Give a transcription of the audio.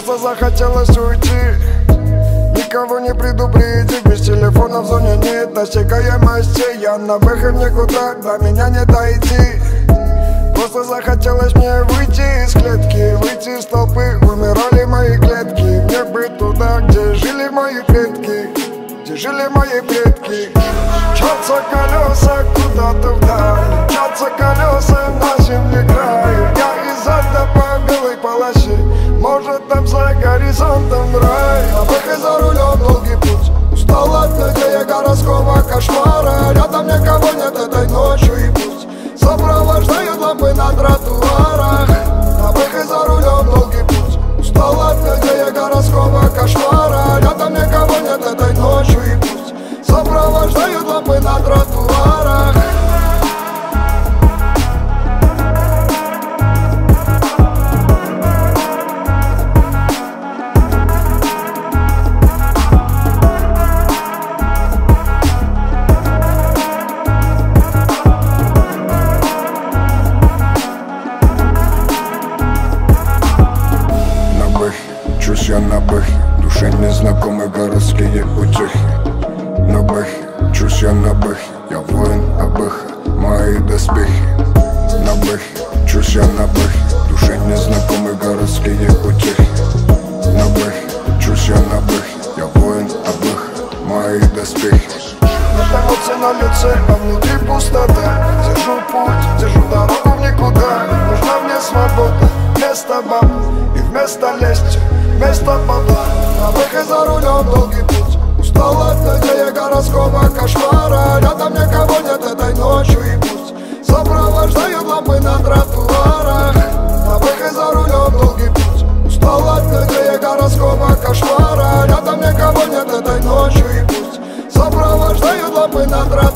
Просто захотелось уйти. Никого не предупредить Без телефона в зоне нет. Достигаемости Я на выход никуда, до меня не дойти. Просто захотелось мне выйти из клетки Выйти из толпы, умирали мои клетки. Мне бы туда, где жили мои предки. Где жили мои предки. Мчатся колеса куда-то вдаль. Мчатся колеса на земле Там за горизонтом рай. А выход за рулем долгий путь. Устал от людей городского кошмара. Рядом никого нет этой ночью и пусть Сопровождают лампы на тротуарах я на бэхе Душе незнакомые городские утехи На бэхе, чусь я на бэхе Я воин Абэха, мои доспехи На бэхе, чусь я на бэхе Душе незнакомые городские утехи На бэхе, чусь я на бэхе Я воин Абэха, мои доспехи Нет эмоций на лице, а внутри пустота Держу путь, держу дорогу в никуда рулем долгий путь. Устал от людей городского кошмара. Рядом никого нет этой ночью и пусть. Сопровождают лампы на тротуарах. На выход за рулем долгий путь. Устал от людей городского кошмара. Рядом никого нет этой ночью и пусть. Сопровождают лампы на тротуарах